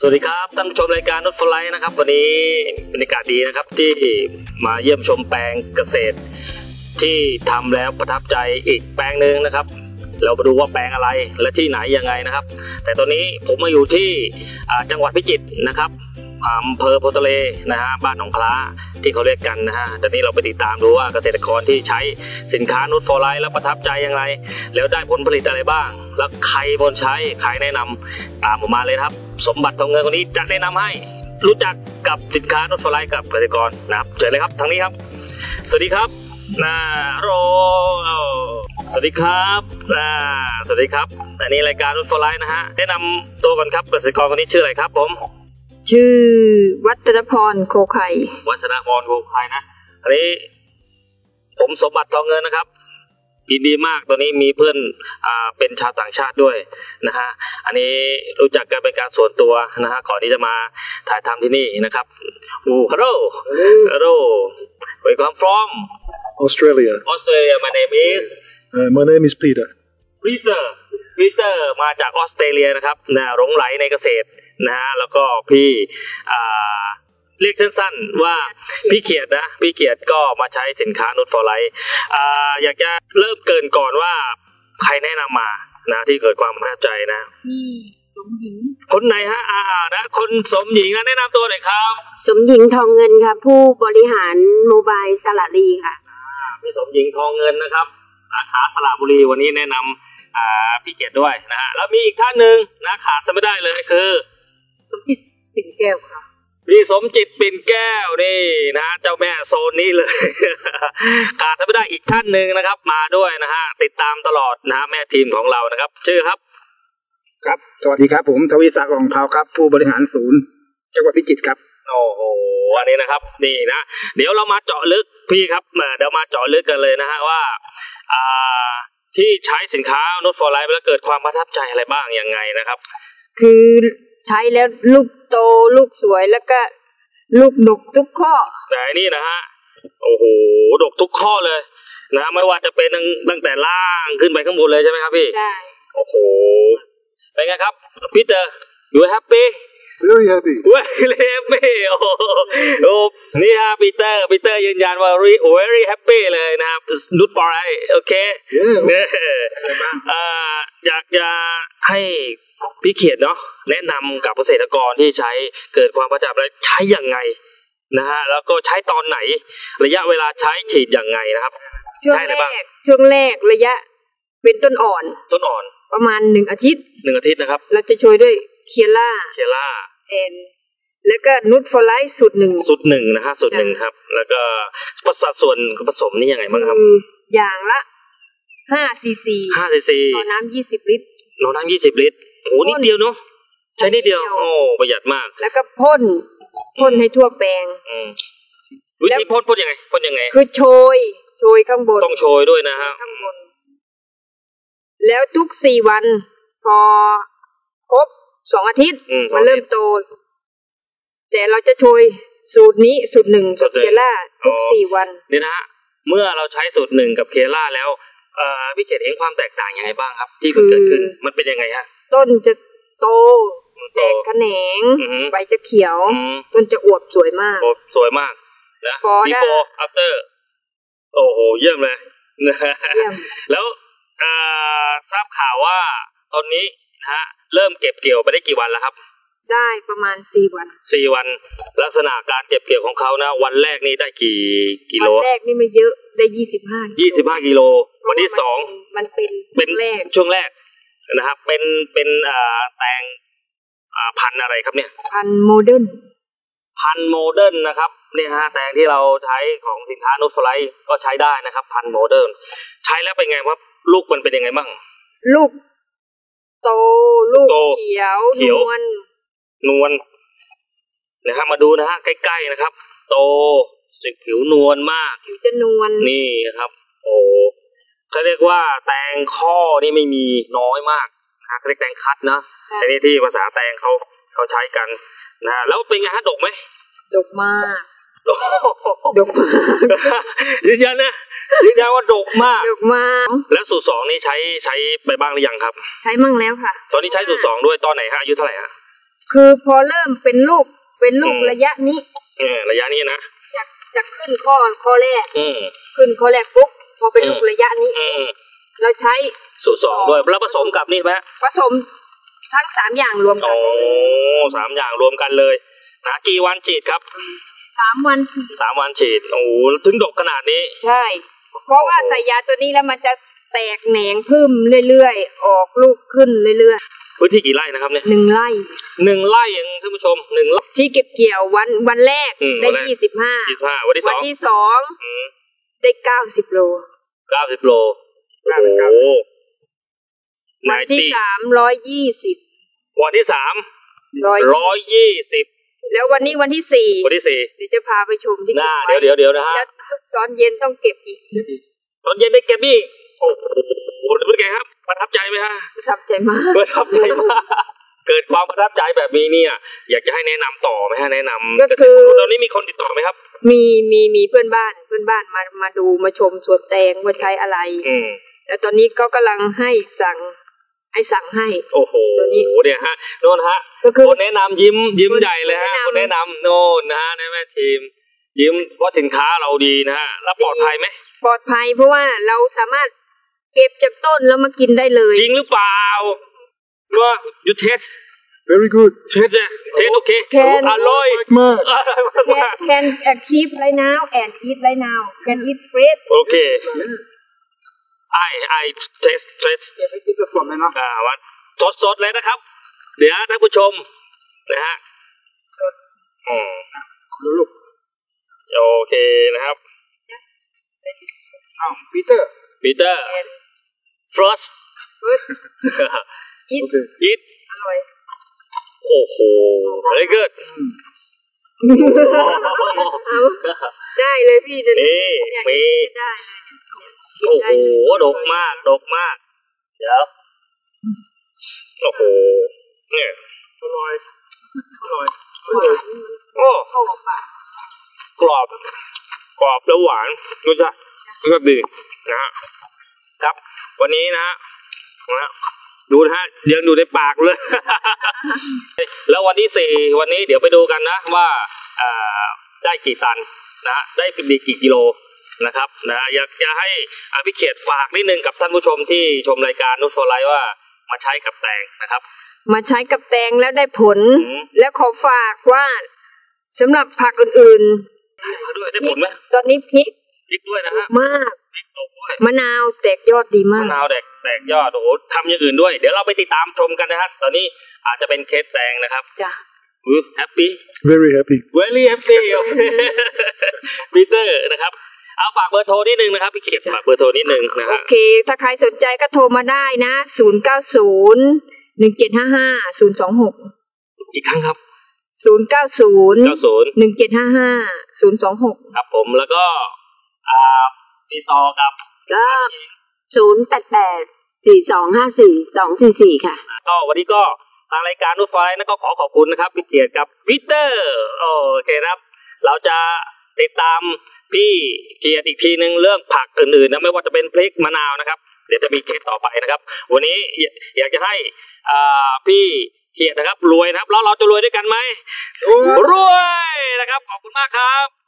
สวัสดีครับท่านผู้ชมรายการนุชฟลายนะครับ วันนี้บรรยากาศดีนะครับที่มาเยี่ยมชมแปลงเกษตร ที่ทำแล้วประทับใจอีกแปลงหนึ่งนะครับ เรามาดูว่าแปลงอะไรและที่ไหนยังไงนะครับ แต่ตอนนี้ผมมาอยู่ที่จังหวัดพิจิตรนะครับ อำเภอโพทะเลนะฮะบ้านหนองคล้าที่เขาเรียกกันนะฮะตอนนี้เราไปติดตามดูว่าเกษตรกรที่ใช้สินค้านุชฟลายแล้วประทับใจยังไงแล้วได้ผลผลิตอะไรบ้าง แล้วใครบนใช้ใครแนะนำตามผมมาเลยครับ สมบัติทองเงินคนนี้จะแนะนำให้รู้จักกับสินค้านุชฟลายกับเกษตรกรนะครับเจอเลยครับทางนี้ครับ สวัสดีครับนาโรสวัสดีครับอ่าสวัสดีครับอันนี้รายการนุชฟลายนะฮะ แนะนำตัวก่อนครับ เกษตรกรคนนี้ชื่ออะไรครับผม ชื่อวัฒนพรโคไข่วัฒนพรวงไทยนะอันนี้ผมสมบัติทองเงินนะครับยินดีมากตอนนี้มีเพื่อนอ่าเป็นชาวต่างชาติด้วยนะฮะอันนี้รู้จักกันเป็นการส่วนตัวนะฮะก่อนที่จะมาถ่ายทำที่นี่นะครับอู้ฮัลโหลฮัลโหล where you come from Australia. Australia my name is Uh, my name is Peter. Peter Peter มาจากออสเตรเลียนะครับนะหลงไหลในเกษตร นะฮะแล้วก็พี่อ่าเรียกสั้นๆว่าพี่เขียดนะพี่เขียดก็มาใช้สินค้านุชฟอร์ไลท์อ่าอยากจะเริ่มเกรินก่อนว่าใครแนะนำมานะที่เกิดความประทับใจนะพี่สมหญิงคนไหนฮะอ่านะคนสมหญิงอะแนะนำตัวหน่อยครับ สมหญิงทองเงินค่ะผู้บริหารโมบายสระรีค่ะพี่สมหญิงทองเงินนะครับสาขาสระบุรีวันนี้แนะนำอ่าพี่เกียรติด้วยนะฮะแล้วมีอีกท่านหนึ่งนะขาดจะไม่ได้เลยคือส มจิตปิ่นแก้วค่ะพี่สมจิตปิ่นแก้วนี่นะเจ้าแม่โซนนี้เลย ขาดไม่ได้อีกท่านหนึ่งนะครับ มาด้วยนะฮะติดตามตลอดนะฮะแม่ทีมของเรานะครับ ชื่อครับ ครับสวัสดีครับ ผมทวีศักดิ์อ่องเทาครับ ผู้บริหารศูนย์จังหวัดพิจิตรครับโอ้โหอันนี้นะครับ นี่นะเดี๋ยวเรามาเจาะลึกพี่ครับเอ่อเดี๋ยวมาเจาะลึกกันเลยนะฮะว่าอ่าที่ใช้สินค้านุชฟอร์ไลท์แล้วเกิดความประทับใจอะไรบ้างยังไงนะครับ คือ ใช้แล้วลูกโตลูกสวยแล้วก็ ลูกดกทุกข้อแต่อันนี่นะฮะโอ้โหดกทุกข้อเลยนะไม่ว่าจะเป็นตั้งตั้งแต่ล่างขึ้นไปข้างบนเลยใช่ไหมครับพี่ได้โอ้โหเป็นไงครับพีเตอร์ยูแฮปปี้ Very happy. เว้ยเลยแฮปปี้โอ้โหโอ้นี่ฮะปีเตอร์ปีเตอร์ยืนยันว่า very very happy เลยนะครับ not for I โอเค Yeah. เนี่ยเอ่ออยากจะให้ พี่เขียดเนาะแนะนำกับเกษตรกรที่ใช้เกิดความประทับใจใช้ยังไงนะฮะแล้วก็ใช้ตอนไหนระยะเวลาใช้ฉีดยังไงนะครับช่วงใช่เลยแรปะกช่วงแรกระยะเป็นต้นอ่อน ต้นอ่อน ประมาณหนึ่งอาทิตย์หนึ่งอาทิตย์นะครับ เราจะโชยด้วยเคียร่าเคียร่าแอนแล้วก็นุชฟอร์ไลท์สูตรหนึ่งสูตรหนึ่งนะฮะสูตรหนึ่งครับ แล้วก็สัดส่วนผสมนี่ยังไงบ้างครับคืออย่างละห้าซีซีห้าซีซีต่อน้ำยี่สิบลิตรเราน้ำยี่สิบลิตร โอ้โหนิดเดียวเนาะใช้นิดเดียวใช้นิดเดียว โอ้ประหยัดมาก แล้วก็พ่นพ่นให้ทั่วแปลงอืมวิธีพ่นพ่นยังไงพ่นยังไง คือโชย โชยข้างบน ต้องโชยด้วยนะฮะข้างบน แล้วทุกสี่วัน พอครบสองอาทิตย์อืมมันเริ่มโต แต่เราจะโชยสูตรนี้สูตรหนึ่งสูกับตรหนึ่งเจล่าทุกอ๋อสี่วันนี่นะฮะเมื่อเราใช้สูตรหนึ่งกับเคล่าแล้วเอ่อพี่เกดเห็นความแตกต่างยังไงบ้างครับ ที่มันเกิดขึ้นคือมันเป็นยังไงฮะ ต้นจะโตมันแตโตกแขนงอือหือใบจะเขียวอืมต้นจะอวบสวยมากโอ้สวยมากนะพอได้ before after โอ้โห เยี่ยมเลยนะฮะเยี่ยมแล้วเอ่อทราบข่าวว่าตอนนี้นะฮะเริ่มเก็บเกี่ยวไปได้กี่วันแล้วครับ ได้ประมาณสี่วันสี่วัน ลักษณะการเก็บเกี่ยวของเขานะ วันแรกนี่ได้กี่กิโลวันแรกนี่ไม่เยอะได้ยี่สิบห้ายี่สิบห้ากิโล วันที่สองมันเป็นเป็นแรกช่วงแรก นะครับ เป็นเป็นเอ่อแตงอ่าพันธุ์อะไรครับเนี่ย พันธุ์โมเดิร์นพันธุ์โมเดิร์นนะครับเนี่ยฮะแตงที่เราใช้ของสินค้านุชฟอร์ไลท์ก็ใช้ได้นะครับ พันธุ์โมเดิร์นใช้แล้วเป็นไงครับลูกมันเป็นยังไงบ้าง ลูกโตลูกโตเขียวเขียว นวลนวลนะครับมาดูนะฮะใกล้ๆนะครับ โตสีผิวนวลมากผิวจะนวลนี่ครับโอ้ เขาเรียกว่าแตงข้อนี่ไม่มีน้อยมากนะเขาเรียกแตงคัดนะใช่อันนี้ที่ภาษาแตงเขาเขาใช้กันนะแล้วเป็นไงฮะดกไหมดกมากดกมากยืนยันนะยืนยันว่าดกมากดกมาก แล้วสูตรสองนี่ใช้ใช้ไปบ้างหรือยังครับ ใช้มั่งแล้วค่ะ ตอนนี้ใช้สูตรสองด้วยตอนไหนฮะอายุเท่าไหร่ฮะคือพอเริ่มเป็นลูกเป็นลูกอืมระยะนี้เออระยะนี้นะจะจะขึ้นข้อข้อแรกอืมขึ้นข้อแรกปุ๊บพ อเป็นอืมลูกระยะนี้อืมเราใช้สูตรสองด้วยแล้วผสมกับนี่ไหมฮะผสมทั้งสามอย่างรวมกัโอ้นสามอย่างรวมกันเลยนะกี่วันฉีดครับสามวันฉีดสามวันฉีดโอ้โหถึงดกขนาดนี้ ใช่ เพราะว่าใส่ยาตัวนี้แล้วมันจะแตกแหนงพึ่มเรื่อยๆ ออกลูกขึ้นเรื่อยพื้นที่กี่ไร่นะครับเนี่ยๆหนึ่งไร่หนึ่งไร่เองท่านผู้ชมหนึ่งไร่ที่เก็บเกี่ยววันวันแรกอืมได้วันแรกยี่สิบห้ายี่สิบห้าวันที่สวัอนงที่สองอืมได้เก้าสิบโล เก้าสิบโลเก้าโอ้สิบโหเก้านาวันยที่ตีสามร้อยยี่สิบวันที่สามร้อยร้อยยี่สิบแล้ววันนี้วันที่สี่วันที่สี่เดี๋ยวจะพาไปชมที่หน้าก็บเดี๋ยวไเดี๋ยวเดี๋ยวนะฮะแล้วตอนเย็นต้องเก็บอีก ตอนเย็นได้เก็บอีกโอ้โหเป็นไงครับประทับใจไหมฮะประทับใจมากประทับใจมาก เกิดความประทับใจแบบนี้เนี่ย อยากจะให้แนะนำต่อไหมฮะแนะนำก็คือตอนนี้มีคนติดต่อไหมครับ มีมีมีเพื่อนบ้านเพื่อนบ้านมามาดูมาชมสวนแตงว่าใช้อะไร อืมแล้วตอนนี้ก็กำลังให้สั่งให้สั่งให้ โอ้โหตัวนี้เนี่ยฮะโน่นฮะก็คือคนแนะนำยิ้มยิ้มคนใหญ่เลยฮะคนคนแนะแนะนำนำโน่นนะฮะในแม่ทีม ยิ้มเพราะสินค้าเราดีนะฮะแล้วปลอดภัยไหมปลอดภัยเพราะว่าเราสามารถเก็บจากต้นแล้วมากินได้เลย จริงหรือเปล่า ว่า you test Very good. taste เนี่ย taste โอเค can อร่อย Like mad. อร่อยมาก can and keep right now and eat right now and eat freshโอเค I I taste taste เก็บไปกินสดๆเลยเนาะอ่าวันสดสดๆเลยนะครับ เดี๋ยวท่านผู้ชมนะฮะอืมดูลูกโอเคนะครับอ้าวปีเตอร์ปีเตอร์ first อีท Okay. eat อร่อยโอ้โห very good เอาได้เลยพี่เดี๋ยวนี้นี่เนี่ยมีได้เลยโอ้เนี่ยโหกินได้เลยดกมาก ดกมาก เดี๋ยว โอ้โห เนี่ย อร่อย อร่อยหวานโอ้เข้ากับปากกรอบ กรอบแล้วหวานรสชาติก็ดีนะฮะครับ วันนี้นะฮะนะฮะ ดูนะฮะยังดูในปากเลย แล้ววันที่สี่วันนี้เดี๋ยวไปดูกันนะว่าเอ่อได้กี่ตันนะฮะได้เป็นดีกี่กิโลนะครับนะฮะอยากจะให้อภิเขตฝากนิดนึงกับท่านผู้ชมที่ชมรายการนุชโฟไลท์ว่ามาใช้กับแตงนะครับ มาใช้กับแตงแล้วได้ผลอืมแล้วขอฝากว่าสำหรับผักอื่นได้มาด้วยได้ผลไหมๆตอนนี้พริกพริกด้วยนะฮะมากพริกตกด้วย มะนาวแตกยอดดีมามะนาวแตกแตกยอดโอ้โหทำอย่างอื่นด้วย เดี๋ยวเราไปติดตามชมกันนะครับตอนนี้อาจจะเป็นเคสแตงนะครับจ้ะอือ happy Very happy. very happy โอเคปีเตอร์นะครับเอาฝากเบอร์โทรนิดนึงนะครับพี่เขียนฝากเบอร์โทรนิดนึงนะโอฮะเค ถ้าใครสนใจก็โทรมาได้นะ0 9 0 1 7 5 5 0 2 6อีกครั้งครับ0 9 0 90 1 7 5 5 0 2 6ครับผมแล้วก็อ่า ติดต่อกับก็ศูนย์แปดแปดสี่สองห้าสี่สองสี่สี่ค่ะ ก็วันนี้ก็ทางรายการรถไฟนะก็ขอขอบคุณนะครับพี่เกียรติกับพีเตอร์โอเคนะครับ เราจะติดตามพี่เกียรติอีกทีหนึ่งเรื่องผักอื่นๆนะไม่ว่าจะเป็นพริกมะนาวนะครับ เดี๋ยวจะมีเคสต่อไปนะครับ วันนี้อยอยากจะให้อ่าพี่เกียรตินะครับรวยนะครับแล้วเราจะรวยด้วยกันไหมรวยนะครับขอบคุณมากครับ